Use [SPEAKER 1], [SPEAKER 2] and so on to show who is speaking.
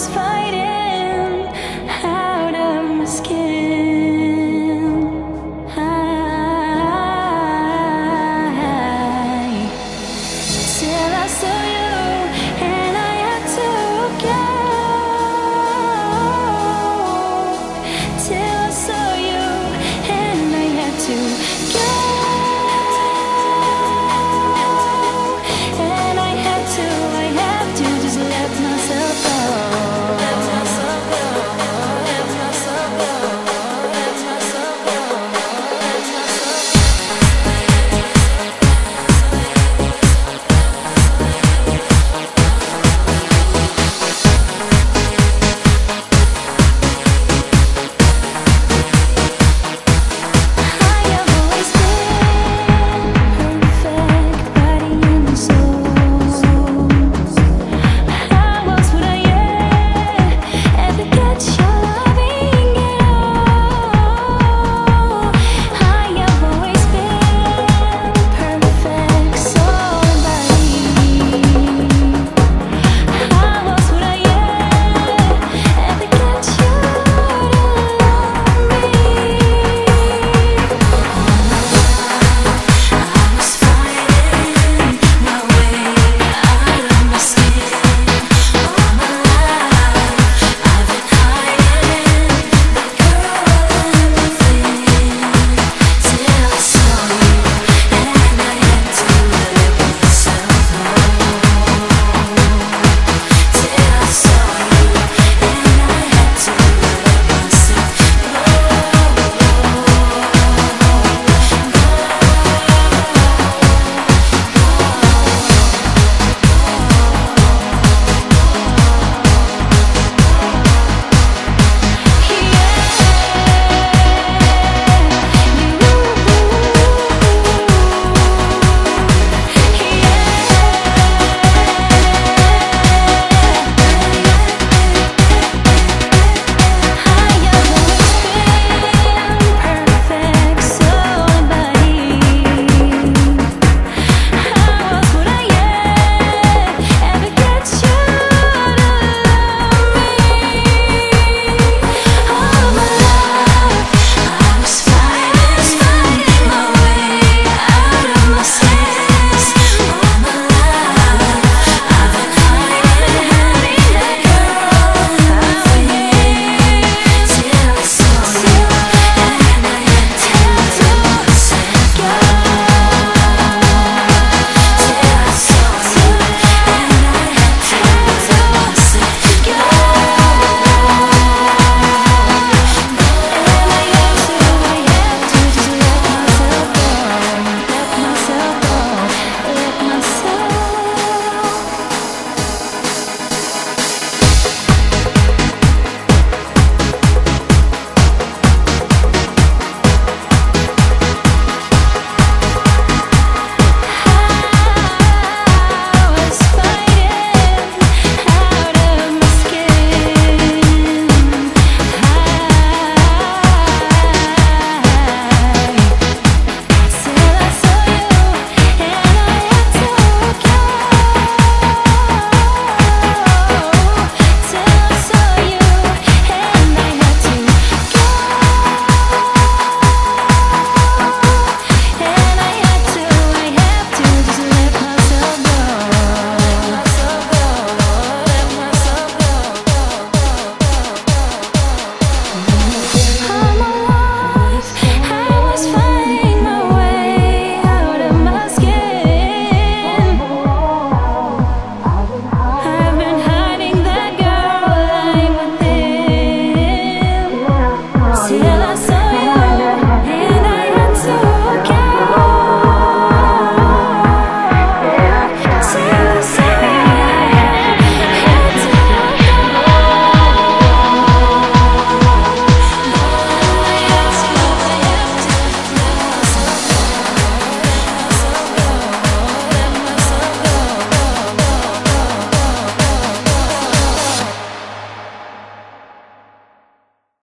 [SPEAKER 1] was fine.